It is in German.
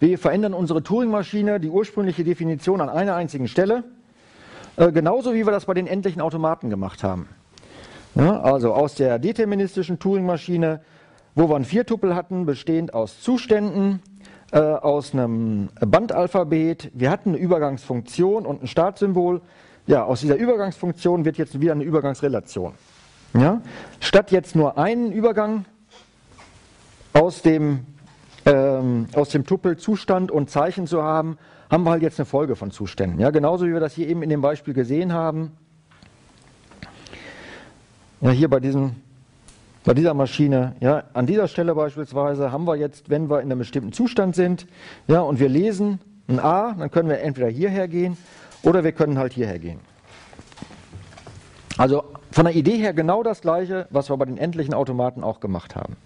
wir verändern unsere Turing-Maschine, die ursprüngliche Definition an einer einzigen Stelle, äh, genauso wie wir das bei den endlichen Automaten gemacht haben. Ja, also aus der deterministischen Turing-Maschine, wo wir ein Viertupel hatten, bestehend aus Zuständen, äh, aus einem Bandalphabet, wir hatten eine Übergangsfunktion und ein Startsymbol. Ja, aus dieser Übergangsfunktion wird jetzt wieder eine Übergangsrelation. Ja? Statt jetzt nur einen Übergang aus dem, ähm, aus dem Tupel Zustand und Zeichen zu haben, haben wir halt jetzt eine Folge von Zuständen. Ja? Genauso wie wir das hier eben in dem Beispiel gesehen haben. Ja, hier bei, diesem, bei dieser Maschine, ja, an dieser Stelle beispielsweise haben wir jetzt, wenn wir in einem bestimmten Zustand sind, ja, und wir lesen ein A, dann können wir entweder hierher gehen oder wir können halt hierher gehen. Also von der Idee her genau das gleiche, was wir bei den endlichen Automaten auch gemacht haben.